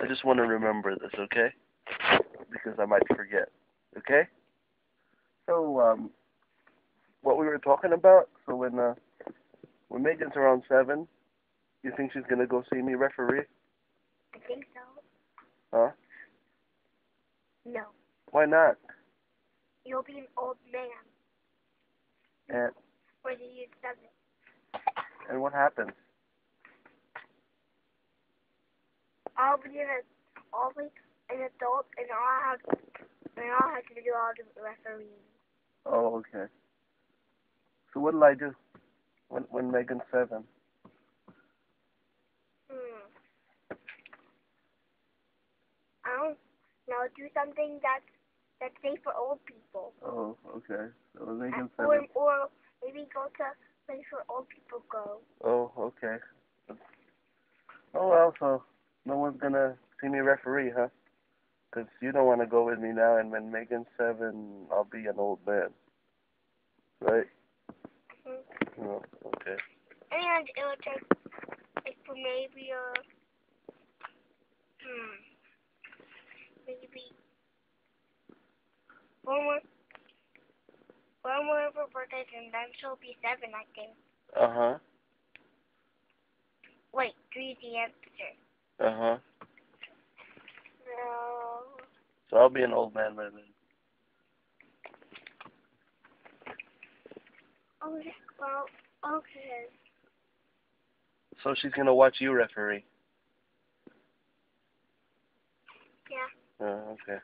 I just want to remember this, okay? Because I might forget. Okay? So, um, what we were talking about, so when, uh, when Megan's around seven, you think she's gonna go see me referee? I think so. Huh? No. Why not? You'll be an old man. And, When you seven. and what happens? I'll be an I'll be an adult and I'll have and I'll have to do all the refereeing. Oh, okay. So what'll I do when, when Megan's seven? Hmm. I don't know. Do something that's that's safe for old people. Oh, okay. So when Megan's And- or seven. or maybe go to place where old people go. Oh, okay. Oh well, so no one's gonna see me referee, huh? 'Cause you don't want to go with me now, and when Megan's seven, I'll be an old man. Right? hmm Oh, okay. And it would take like for maybe a hmm maybe one more one more of her birthdays and then she'll be seven I think. Uh huh. Wait, three's the answer. Uh huh. No. So I'll be an old man by then. Yeah, well, okay. So she's gonna watch you referee. Yeah. Oh, okay.